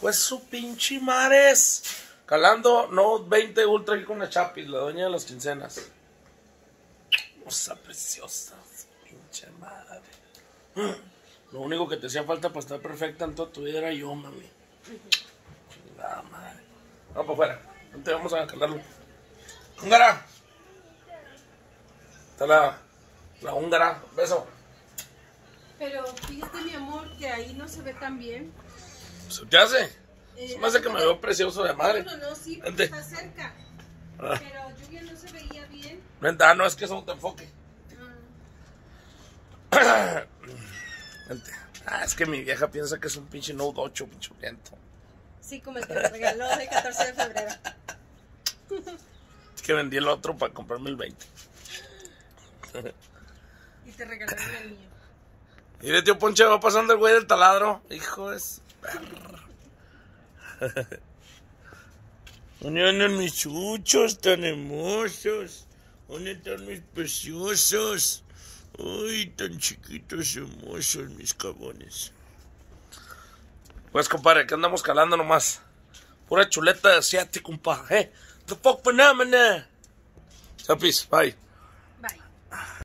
Pues su pinche mares. Calando Note 20 Ultra aquí con la Chapis, la dueña de las quincenas. Cosa preciosa, pinche madre. Lo único que te hacía falta para estar perfecta en toda tu vida era yo, mami. Chingada madre. Vamos para afuera. Vente, vamos a calarlo. Húngara. Está la, la húngara. Beso. Pero fíjate, mi amor, que ahí no se ve tan bien. ¿Se te hace? Eh, me hace que me veo precioso de madre. No, no, sí, Vente. está cerca. Ah. Pero lluvia no se veía bien. Vente, ah, no, es que es autoenfoque. Ah, Vente. Ah, es que mi vieja piensa que es un pinche Note 8, pinche lento. sí, como el que me regaló el 14 de febrero. Es que vendí el otro para comprarme el 20. Y te regalaron el mío. Mire, tío Ponche, va pasando el güey del taladro. Hijo de perra. ¿Dónde andan mis chuchos tan hermosos? ¿Dónde están mis preciosos? Uy, tan chiquitos hermosos mis cabones. Pues, compadre, que andamos calando nomás. Pura chuleta de asiático, compa. ¿Eh? The fuck phenomena. Chapis, bye.